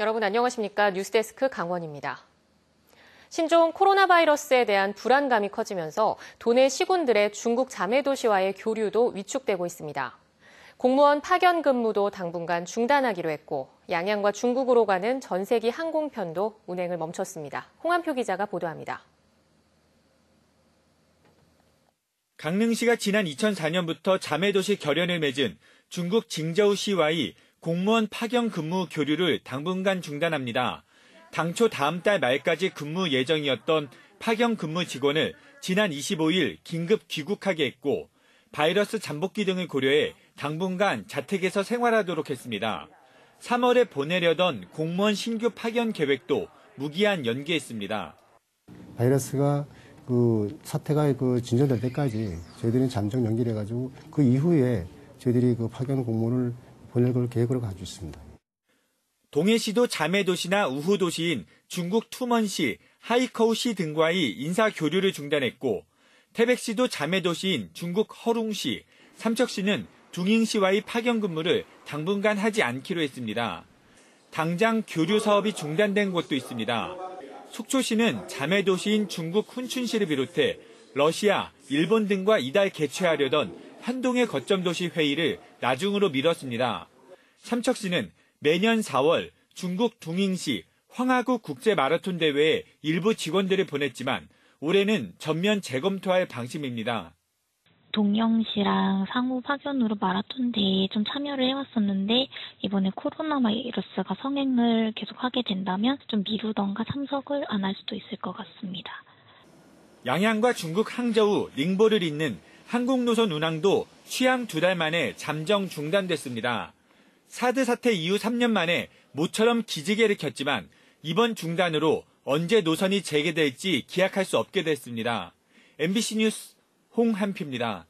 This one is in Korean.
여러분 안녕하십니까? 뉴스데스크 강원입니다. 신종 코로나 바이러스에 대한 불안감이 커지면서 도내 시군들의 중국 자매 도시와의 교류도 위축되고 있습니다. 공무원 파견 근무도 당분간 중단하기로 했고 양양과 중국으로 가는 전세기 항공편도 운행을 멈췄습니다. 홍한표 기자가 보도합니다. 강릉시가 지난 2004년부터 자매도시 결연을 맺은 중국 징저우시와의 공무원 파견 근무 교류를 당분간 중단합니다. 당초 다음 달 말까지 근무 예정이었던 파견 근무 직원을 지난 25일 긴급 귀국하게 했고 바이러스 잠복기 등을 고려해 당분간 자택에서 생활하도록 했습니다. 3월에 보내려던 공무원 신규 파견 계획도 무기한 연기했습니다. 바이러스가 그 사태가 그 진전될 때까지 저희들이 잠정 연기를 해가지고 그 이후에 저희들이 그 파견 공무원을 걸 계획으로 가지고 있습니다. 동해시도 자매도시나 우후도시인 중국 투먼시, 하이커우시 등과의 인사 교류를 중단했고 태백시도 자매도시인 중국 허룽시, 삼척시는 둥잉시와의 파견 근무를 당분간 하지 않기로 했습니다. 당장 교류 사업이 중단된 곳도 있습니다. 속초시는 자매도시인 중국 훈춘시를 비롯해 러시아, 일본 등과 이달 개최하려던 한동의 거점도시 회의를 나중으로 미뤘습니다. 삼척시는 매년 4월 중국 둥잉시 황하구 국제 마라톤 대회에 일부 직원들을 보냈지만 올해는 전면 재검토할 방침입니다. 동영시랑 상호 파견으로 마라톤 대회에 좀 참여를 해왔었는데 이번에 코로나 바이러스가 성행을 계속하게 된다면 좀 미루던가 참석을 안 할 수도 있을 것 같습니다. 양양과 중국 항저우 링보를 잇는 한국노선 운항도 취항 두 달 만에 잠정 중단됐습니다. 사드 사태 이후 3년 만에 모처럼 기지개를 켰지만 이번 중단으로 언제 노선이 재개될지 기약할 수 없게 됐습니다. MBC 뉴스 홍한표입니다.